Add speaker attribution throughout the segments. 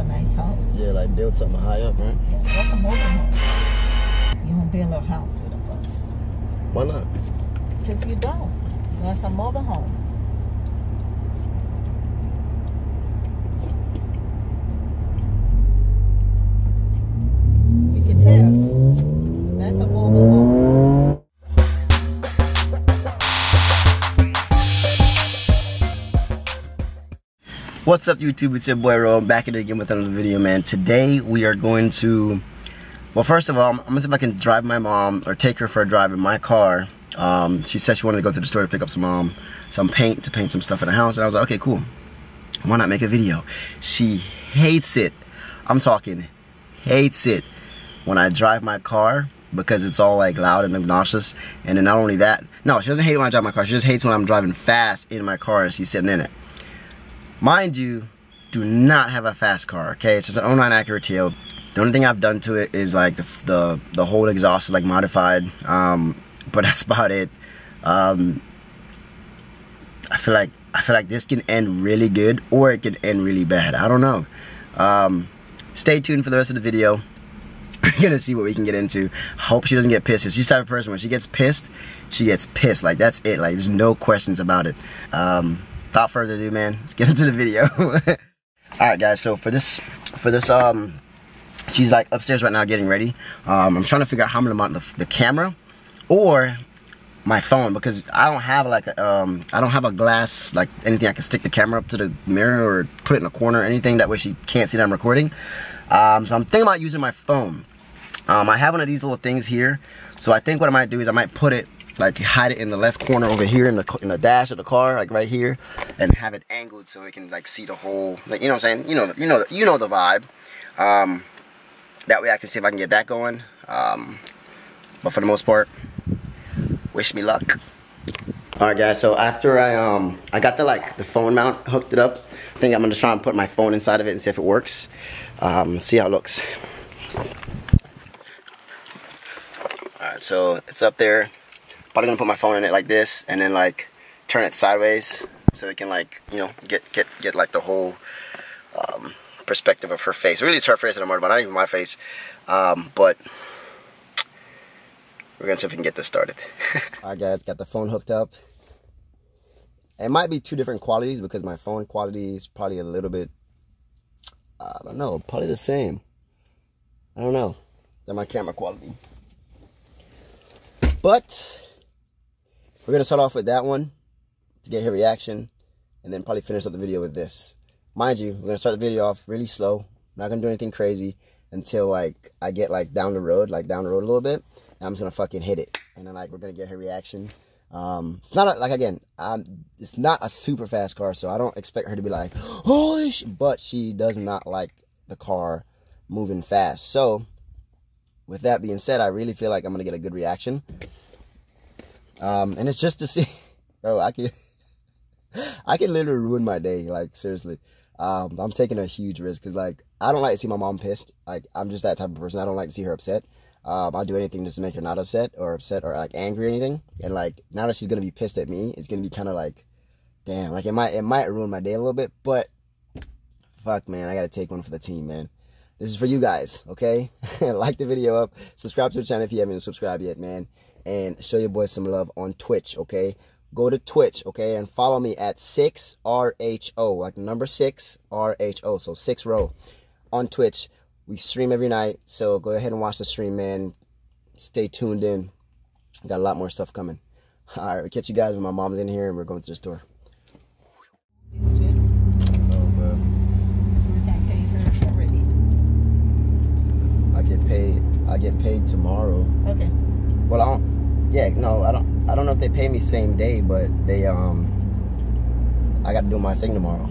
Speaker 1: a nice house.
Speaker 2: Yeah, like build something high up, right?
Speaker 1: Yeah, that's a mobile home. You don't build a house with a bus.
Speaker 2: Why not?
Speaker 1: Because you don't. That's a mobile home. You can tell.
Speaker 2: What's up YouTube? It's your boy Rho. I'm back at it again with another video, man. Today we are going to, well first of all, I'm gonna see if I can drive my mom or take her for a drive in my car. Um, she said she wanted to go to the store to pick up some um, some paint to paint some stuff in the house. And I was like, okay, cool. Why not make a video? She hates it. I'm talking hates it when I drive my car because it's all like loud and obnoxious. And then not only that, no, she doesn't hate when I drive my car. She just hates when I'm driving fast in my car and she's sitting in it. Mind you, do not have a fast car, okay? It's just an 09 Acura TL. The only thing I've done to it is like the, the, the whole exhaust is like modified, um, but that's about it. Um, I feel like I feel like this can end really good or it can end really bad. I don't know. Um, stay tuned for the rest of the video. We're gonna see what we can get into. Hope she doesn't get pissed. She's the type of person when she gets pissed, she gets pissed. Like that's it. Like there's no questions about it. Um, without further ado, man, let's get into the video. All right, guys. So for this, for this, um, she's like upstairs right now getting ready. Um, I'm trying to figure out how I'm gonna mount the, the camera or my phone because I don't have like a, um I don't have a glass like anything I can stick the camera up to the mirror or put it in a corner or anything that way she can't see that I'm recording. Um, so I'm thinking about using my phone. Um, I have one of these little things here. So I think what I might do is I might put it like hide it in the left corner over here in the in the dash of the car, like right here, and have it angled so it can like see the whole, like you know what I'm saying? You know, you know, you know the vibe. Um, that way I can see if I can get that going. Um, but for the most part, wish me luck. All right, guys. So after I um I got the like the phone mount hooked it up, I think I'm gonna try and put my phone inside of it and see if it works. Um, see how it looks. All right, so it's up there. Probably gonna put my phone in it like this, and then like turn it sideways so it can like you know get get get like the whole um, perspective of her face. Really, it's her face that I'm worried about, not even my face. Um, but we're gonna see if we can get this started. All right, guys, got the phone hooked up. It might be two different qualities because my phone quality is probably a little bit, I don't know, probably the same. I don't know. Than my camera quality. But we're gonna start off with that one to get her reaction, and then probably finish up the video with this. Mind you, we're gonna start the video off really slow. Not gonna do anything crazy until like I get like down the road, like down the road a little bit. And I'm just gonna fucking hit it, and then like we're gonna get her reaction. Um, it's not a, like again, um, it's not a super fast car, so I don't expect her to be like, holy sh But she does not like the car moving fast. So, with that being said, I really feel like I'm gonna get a good reaction. Um, and it's just to see, bro, I can, I can literally ruin my day. Like seriously, um, I'm taking a huge risk because like I don't like to see my mom pissed. Like I'm just that type of person. I don't like to see her upset. Um, I'll do anything just to make her not upset or upset or like angry or anything. And like now that she's gonna be pissed at me, it's gonna be kind of like, damn, like it might it might ruin my day a little bit. But fuck, man, I gotta take one for the team, man. This is for you guys, okay? like the video up, subscribe to the channel if you haven't subscribed yet, man and show your boy some love on Twitch, okay? Go to Twitch, okay, and follow me at 6RHO, like number 6 RHO, so 6 row on Twitch. We stream every night, so go ahead and watch the stream, man. Stay tuned in. Got a lot more stuff coming. All right, we'll catch you guys when my mom's in here and we're going to the store. I get paid. I get paid tomorrow.
Speaker 1: Okay.
Speaker 2: Well, I don't. Yeah, no, I don't. I don't know if they pay me same day, but they um. I got to do my thing tomorrow.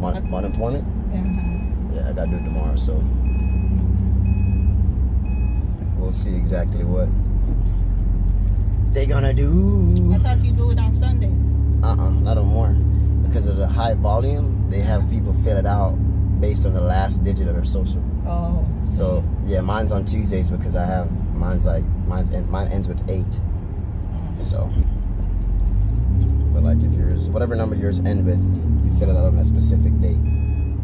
Speaker 2: My,
Speaker 1: Okay.
Speaker 2: my unemployment.
Speaker 1: Uh-huh.
Speaker 2: Yeah, I got to do it tomorrow. So we'll see exactly what they gonna do.
Speaker 1: I thought you do it on Sundays.
Speaker 2: Uh-uh, not anymore. Because of the high volume, they have people fill it out based on the last digit of their social.
Speaker 1: Oh.
Speaker 2: So yeah, mine's on Tuesdays because I have mine's like mine's in, mine ends with eight. So, but like if yours, whatever number yours end with, you fill it out on that specific date. I'm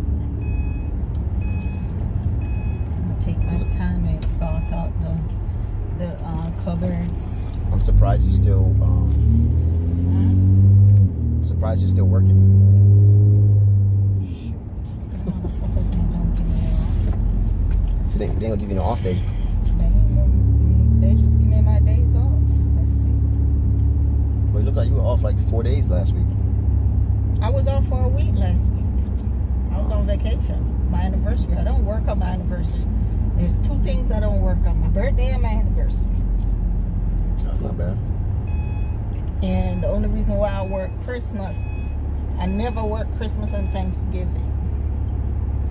Speaker 1: gonna take my time and sort out the the uh, cupboards.
Speaker 2: I'm surprised you still. Um,
Speaker 1: huh?
Speaker 2: Surprised you're still working. So they, they gonna give you an off day.
Speaker 1: They They just give me my days off. That's it.
Speaker 2: But it looked like you were off like four days last week.
Speaker 1: I was off for a week last week. I was on vacation. My anniversary. I don't work on my anniversary. There's two things I don't work on: my birthday and my anniversary.
Speaker 2: That's not bad.
Speaker 1: And the only reason why I work Christmas, I never work Christmas and Thanksgiving.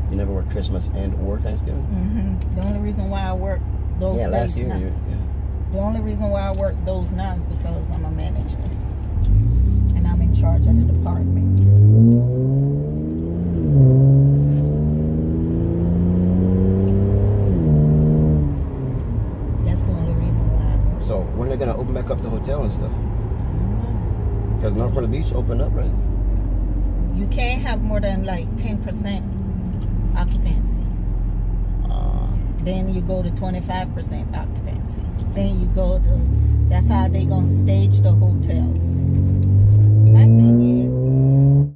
Speaker 2: You never work Christmas and or Thanksgiving.
Speaker 1: Mm-hmm. The only reason why I work those
Speaker 2: yeah, last year. You, yeah.
Speaker 1: The only reason why I work those nights because I'm a manager. And I'm in charge of the department. That's the only reason why.
Speaker 2: So when they're gonna open back up the hotel and stuff? Because North Florida Beach opened up, right?
Speaker 1: You can't have more than like 10% occupancy.
Speaker 2: Uh,
Speaker 1: Then you go to 25% occupancy. Then you go to, that's how they gonna stage the hotels. My thing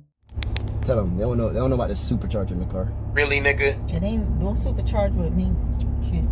Speaker 1: is.
Speaker 2: tell them they don't know. They don't know about the supercharger in the car.
Speaker 3: Really, nigga?
Speaker 1: is, it ain't, don't supercharge with me. Shit.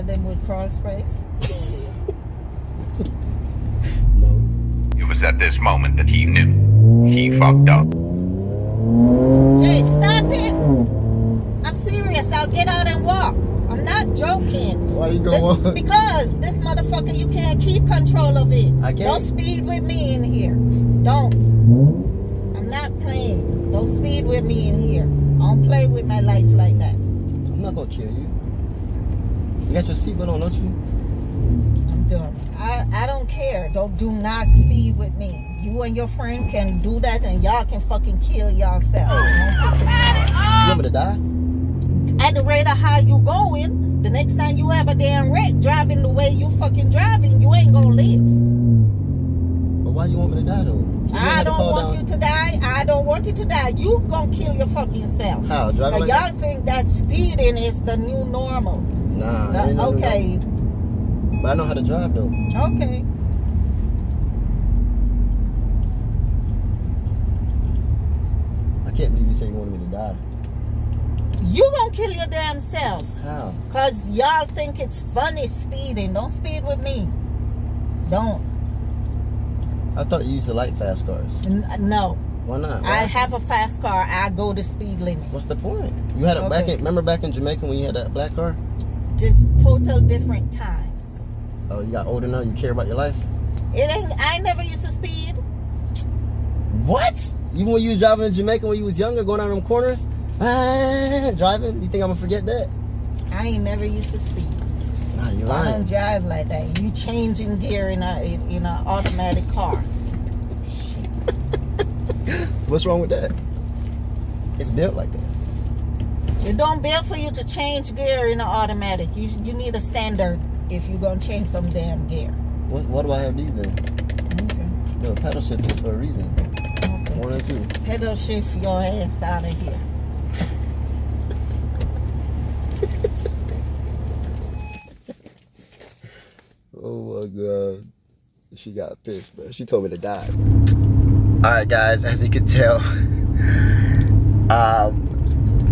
Speaker 1: You see any them with crawl space?
Speaker 2: No.
Speaker 3: It was at this moment that he knew. He fucked up.
Speaker 1: Jay, stop it! I'm serious. I'll get out and walk. I'm not joking.
Speaker 2: Why you going
Speaker 1: This-
Speaker 2: going?
Speaker 1: because this motherfucker, you can't keep control of it.
Speaker 2: I can't.
Speaker 1: Don't speed with me in here. Don't. I'm not playing. Don't speed with me in here. I don't play with my life like that.
Speaker 2: I'm not gonna kill you. You got your seatbelt on, don't you?
Speaker 1: I'm done. I, I don't care. Don't do not speed with me. You and your friend can do that and y'all can fucking kill yourself.
Speaker 2: You want me to die?
Speaker 1: At the rate of how you going, the next time you have a damn wreck driving the way you fucking driving, you ain't gonna live.
Speaker 2: But why you want me to die though? You
Speaker 1: I don't want
Speaker 2: down-
Speaker 1: you to die. I don't want you to die. You gonna kill your fucking self.
Speaker 2: How? Driving like
Speaker 1: y'all think that speeding is the new normal.
Speaker 2: Nah. No- no-
Speaker 1: okay,
Speaker 2: But I know how to drive though.
Speaker 1: okay.
Speaker 2: I can't believe you said you wanted me to die.
Speaker 1: You gonna kill your damn self.
Speaker 2: How?
Speaker 1: Cause y'all think it's funny speeding. Don't speed with me. Don't.
Speaker 2: I thought you used to like fast cars.
Speaker 1: N- no.
Speaker 2: Why not?
Speaker 1: I have a fast car. I go to speed limit.
Speaker 2: What's the point? You had it back
Speaker 1: Okay.
Speaker 2: in. Remember back in Jamaica when you had that black car?
Speaker 1: Just total different times.
Speaker 2: Oh, you got older now. You care about your life.
Speaker 1: It ain't. I never used to speed.
Speaker 2: What? Even when you was driving in Jamaica when you was younger, going down them corners, ah, driving. You think I'm gonna forget that?
Speaker 1: I ain't never used to speed.
Speaker 2: Nah, you lying.
Speaker 1: I don't drive like that. You changing gear in a in, an automatic car.
Speaker 2: What's wrong with that? It's built like that.
Speaker 1: It don't build for you to change gear in an automatic. You you need a standard if you're gonna change some damn gear.
Speaker 2: What, what do I have these then?
Speaker 1: Okay.
Speaker 2: No, paddle shifters for a reason.
Speaker 1: Okay.
Speaker 2: One and two.
Speaker 1: Pedal shift your ass out of here.
Speaker 2: Oh my god. She got pissed, bro. She told me to die. Alright guys, as you can tell, um,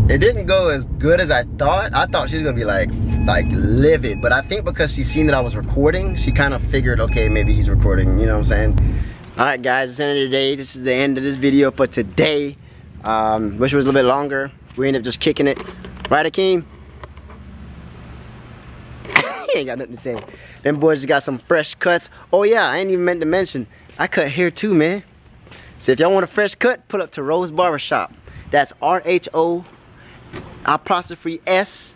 Speaker 2: it didn't go as good as I thought. I thought she was gonna be like like livid, but I think because she seen that I was recording, she kind of figured, okay, maybe he's recording, you know what I'm saying? Alright guys, it's the end of the day. This is the end of this video for today. Um, wish it was a little bit longer. We ended up just kicking it. Right, Akeem? ain't got nothing to say. Them boys got some fresh cuts. Oh yeah, I ain't even meant to mention, I cut hair too, man. So if y'all want a fresh cut, pull up to Rho's Barbershop. That's R-H-O apostrophe S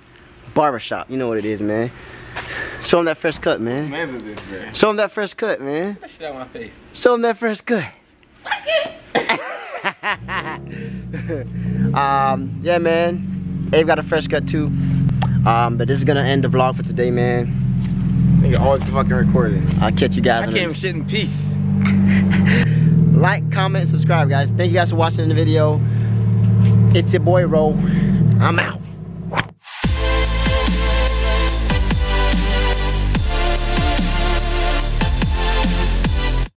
Speaker 2: Barbershop. You know what it is, man. Show him that fresh cut, man.
Speaker 4: Man, this, man.
Speaker 2: Show him that fresh cut, man.
Speaker 4: That shit out my face.
Speaker 2: Show him that fresh cut. um, yeah, man. Abe got a fresh cut too. Um, but this is gonna end the vlog for today, man.
Speaker 4: Nigga always fucking recording.
Speaker 2: I'll catch you guys
Speaker 4: I
Speaker 2: on
Speaker 4: can't even shit in peace.
Speaker 2: like, comment, subscribe, guys. Thank you guys for watching the video. It's your boy Rho. I'm out.